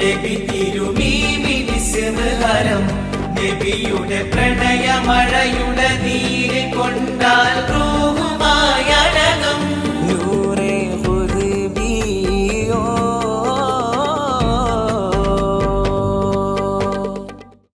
നബി തിരുമീമിനിസ്മഹരം നബിയുടെ പ്രണയമഴയുടെ നീ